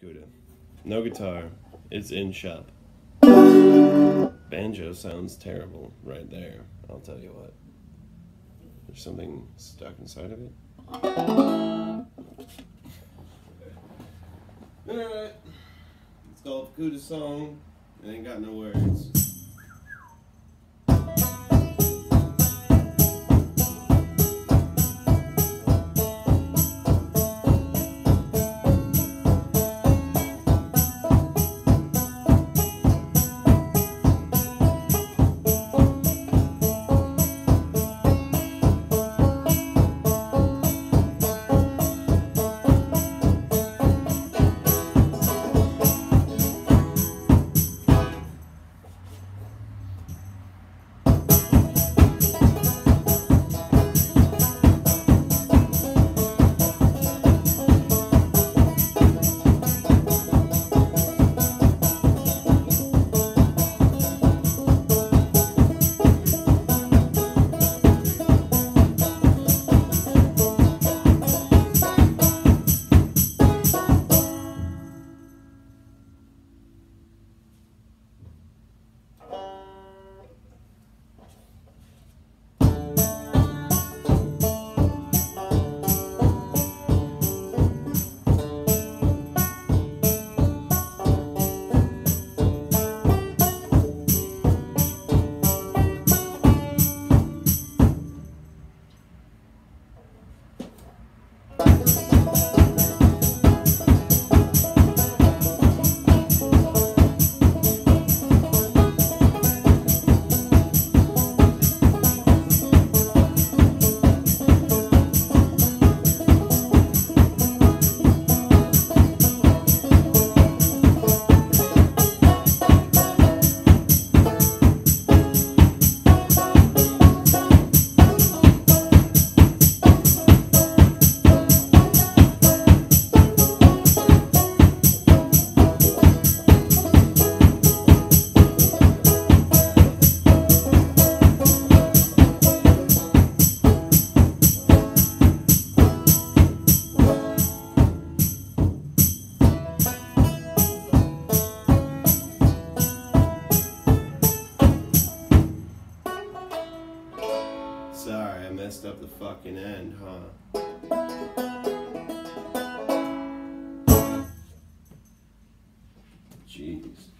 Gouda. No guitar. It's in shop. Banjo sounds terrible right there. I'll tell you what. There's something stuck inside of it. Alright. It's called Gouda Song. It ain't got no words. Up the fucking end, huh? Jeez.